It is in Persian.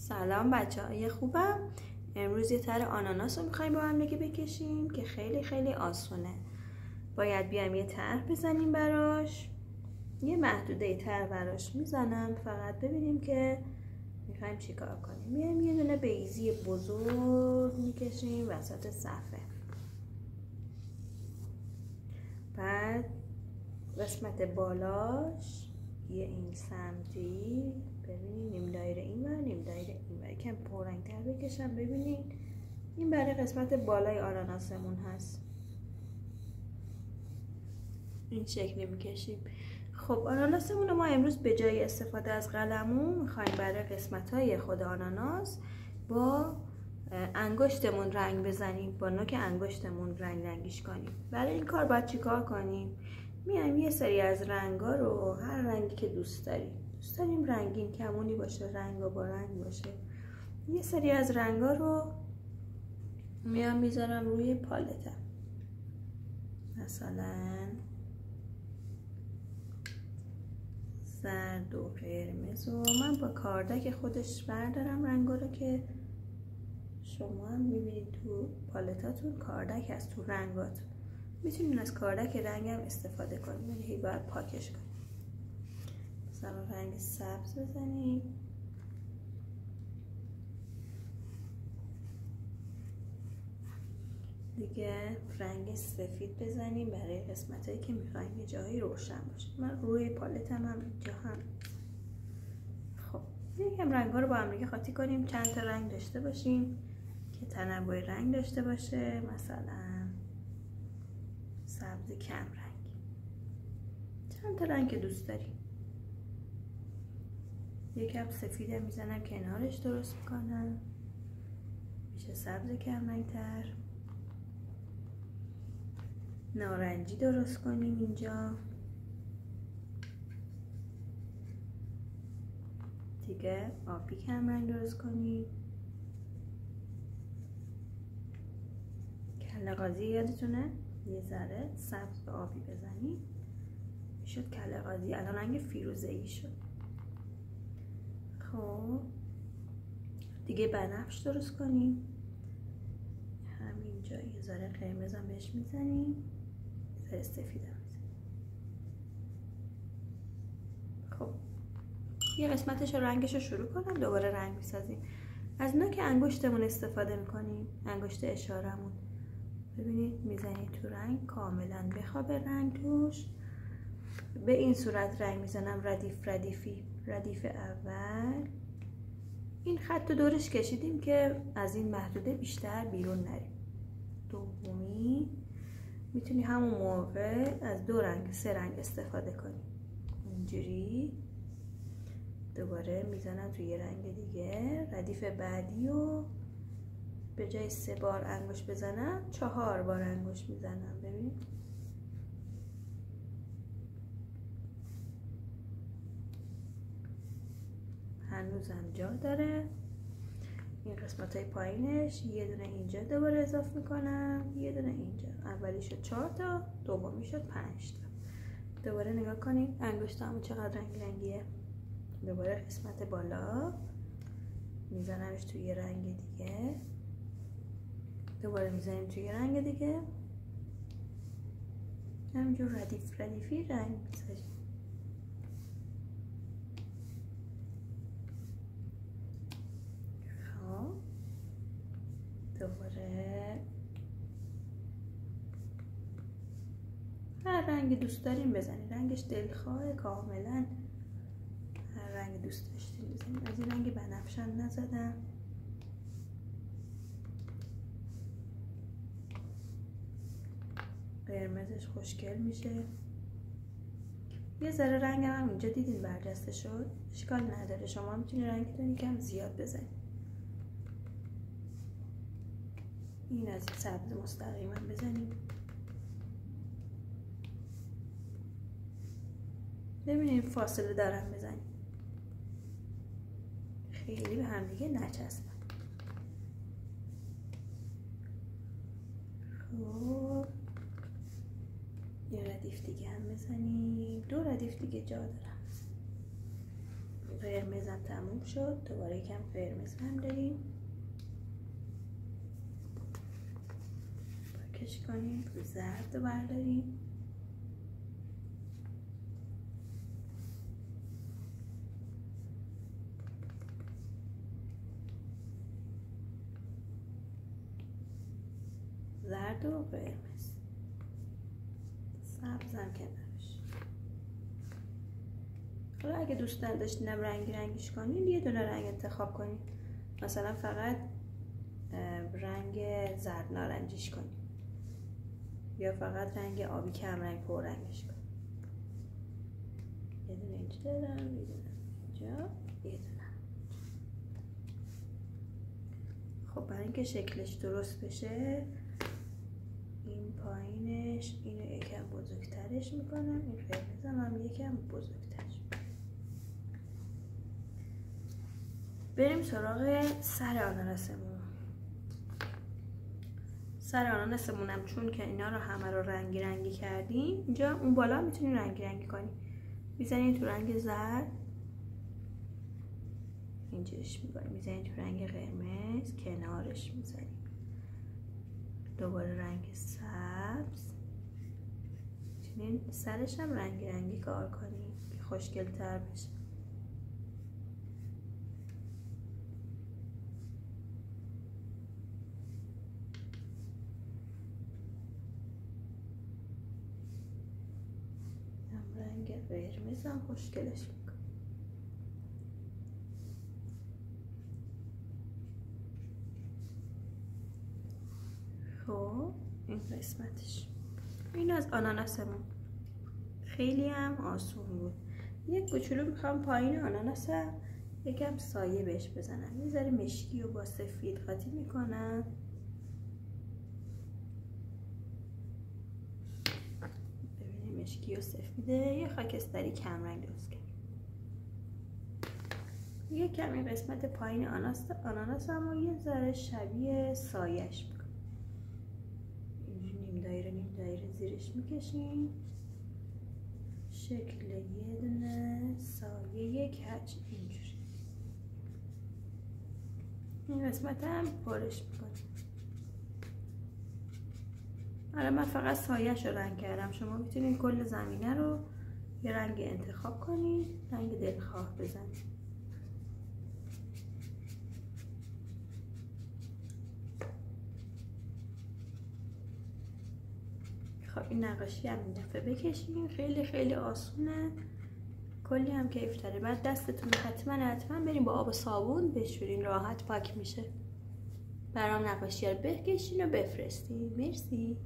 سلام بچه های خوبم. امروز یه تر آناناس رو می‌خوایم با هم دیگه بکشیم که خیلی خیلی آسونه. باید بیایم یه طرح بزنیم براش. یه محدوده تر براش می‌زنم. فقط ببینیم که می‌خوایم چیکار کنیم. میایم یه دونه بیزی بزرگ می‌کشیم وسط صفحه. بعد قسمت بالاش یه این سمتی. ببینید نیم دایره این ور نیم دایره این ور کم تر بکشم. ببینید این برای قسمت بالای آناناسمون هست. این شکلی می‌کشیم. خب آناناسمون رو ما امروز به جای استفاده از قلمو می‌خوایم برای قسمت های خود آناناس با انگشتمون رنگ بزنیم با نوک انگشتمون رنگ رنگیش کنیم. برای این کار باید چیکار کنیم؟ میایم یه سری از رنگا رو هر رنگی که دوست داریم. دوست داریم رنگین کمونی باشه رنگ با رنگ باشه. یه سری از رنگا رو میام می‌ذارم روی پالتم. مثلا زرد و قرمز و من با کاردک خودش بردارم رنگا رو که شما هم می‌بینید تو پالتاتون کاردک هست تو رنگاتون. می‌تونین از کاردک رنگم استفاده ولی هی باید پاکش کنیم مثلا رنگ سبز بزنیم. دیگه رنگ سفید بزنیم برای قسمت هایی که می‌خوایم یه جایی روشن باشه. من روی پالتم هم اینجا هم. خب یکم رنگ رو با هم دیگه خاطی کنیم. چند تا رنگ داشته باشیم که تنوع رنگ داشته باشه. مثلا سبز کم رنگ. چند تا رنگ که دوست داریم؟ یکم سفید می‌زنم کنارش درست می‌کنم. میشه سبز کم رنگ تر نارنجی درست کنیم اینجا. دیگه آبی کم رنگ درست کنیم. کله قاضی یادتونه؟ یه ذره سبز به آبی بزنیم. شد کله قاضی. الان رنگ فیروزه ای شد. خب. دیگه بنفش درست کنیم. همینجا یه ذره قرمز هم بهش می‌زنیم. ذره سفید هم خب یه قسمتش رنگش رو شروع کنم دوباره رنگ می‌سازیم. از اینا که انگشتمون استفاده می‌کنیم انگشت اشارمون ببینید می‌زنید تو رنگ کاملا بخوابه رنگ توش. به این صورت رنگ می‌زنم ردیف ردیفی ردیف اول. این خط دورش کشیدیم که از این محدوده بیشتر بیرون نریم. دومی. می‌تونی همون موقع از دو رنگ سه رنگ استفاده کنی. اینجوری دوباره می‌زنم توی یه رنگ دیگه. ردیف بعدی و به جای سه بار انگوش بزنم چهار بار انگوش می‌زنم ببین. هنوزم جا داره. این قسمت های پایینش یه دونه اینجا دوباره اضافه می‌کنم یه دونه اینجا. اولی شد چهار تا دومی شد پنج تا. دوباره نگاه کنید انگشتم چقدر رنگ رنگیه. دوباره قسمت بالا. میزنمش توی یه رنگ دیگه. دوباره می‌زنیم توی یه رنگ دیگه. همینجور ردیف ردیفی رنگ می‌زنیم دوباره. هر رنگ دوست داریم بزنید. رنگش دلخواه کاملا. هر رنگ دوست داشتیم بزنید. از این رنگ بنفشان نزدم. قرمزش خوشگل میشه. یه ذره رنگ هم اینجا دیدین برجسته شد. اشکال نداره. شما می‌تونید رنگتون یکم زیاد بزنید. این از این سبز مستقیما بزنیم. ببینید فاصله دارم بزنیم. خیلی به هم دیگه نچسبن. خب. یه ردیف دیگه هم بزنیم. دو ردیف دیگه جا دارم قرمزم تموم شد. دوباره یکم قرمز هم داریم. پاکش کنیم زرد برداریم. زرد و قرمز. سبزم کنارش. حالا اگه دوست نداشتین رنگی رنگیش کنین یه دونه رنگ انتخاب کنین. مثلا فقط رنگ زرد نارنجیش کنین. یا فقط رنگ آبی کم رنگ پر رنگش کنین یه دونه اینجا دارم یه دونه اینجا یه دونه خب برای اینکه شکلش درست بشه این پایینش اینو یکم بزرگترش می‌کنم این قرمزم هم یکم بزرگترش بریم سراغ سر آناناسمون. سر آناناسمون هم چون که اینا رو همه رو رنگی رنگی کردیم. اینجا اون بالا می‌تونیم رنگی رنگی کنیم. می‌زنیم تو رنگ زرد. اینجاش می‌کنیم. می‌زنیم تو رنگ قرمز. کنارش می‌زنیم. دوباره رنگ سبز. می‌تونین سرش هم رنگی رنگی کار کنیم. که خوشگل تر بشه. رنگ قرمز هم خوشگلش خب این قسمتش. این از آناناسمون. خیلی هم آسون بود. یک کوچولو می‌خوام پایین آناناسم یکم سایه بهش بزنم. یه ذره مشکی و با سفید قاطی می‌کنم ببینیم مشکی و سفیده یه خاکستری کم رنگ درست کرد. یه کمی قسمت پایین آناناس هم و یه ذره شبیه سایش می‌کنم نیم دایره نیم دایره زیرش می‌کشیم. شکل یه دونه سایه کچ اینجوری. این قسمت هم پرش می‌کنیم آره من فقط سایهش رو رنگ کردم. شما می‌تونید کل زمینه رو یه رنگ انتخاب کنید رنگ دلخواه بزنید خب این نقاشی هم این دفعه بکشیم. خیلی خیلی آسونه. کلی هم کیف داره بعد دستتون حتما حتما بریم با آب صابون بشورین. راحت پاک میشه. برام نقاشی رو بکشین و بفرستین. مرسی.